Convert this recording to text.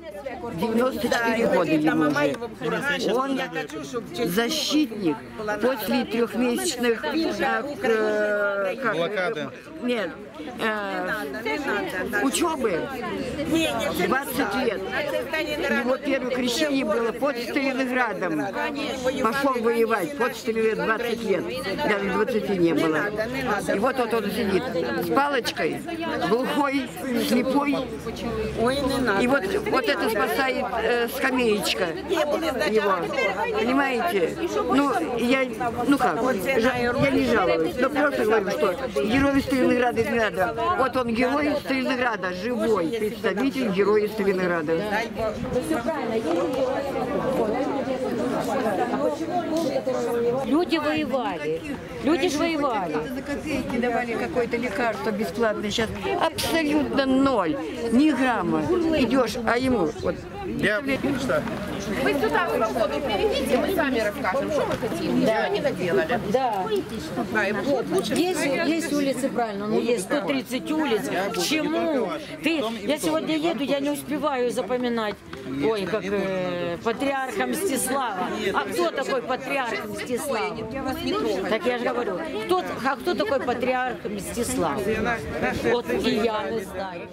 goodness, 94 года ему уже. Он защитник после трехмесячных э, как- Блокады. Нет, э, учебы 20 лет. Его первое крещение было под Сталинградом. Пошел воевать под Сталинград 20 лет. Даже 20 не было. И вот вот он сидит с палочкой, глухой, слепой. И вот, вот это спасает э, скамеечка его. Понимаете? Ну, я, ну как, я не жалуюсь, но просто говорю, что герой Сталинграда не надо. Вот он герой Сталинграда, живой представитель героя Сталинграда. Люди воевали. Люди же воевали. За копейки давали какое-то лекарство бесплатное. Сейчас абсолютно ноль. Ни грамма. Идешь, а ему вот Я что? Вы сюда свободу перейдите, мы сами расскажем, что мы хотим. Что они наделали. Да. Да, и вот лучше Есть, есть улицы, правильно, но есть 130 улиц. К чему? Ты, я сегодня еду, я не успеваю запоминать. Ой, как э, патриарха Мстислава. А кто такой патриарх Мстислав? Так я же говорю, кто, а кто такой патриарх Мстислав? Вот и я не знаю.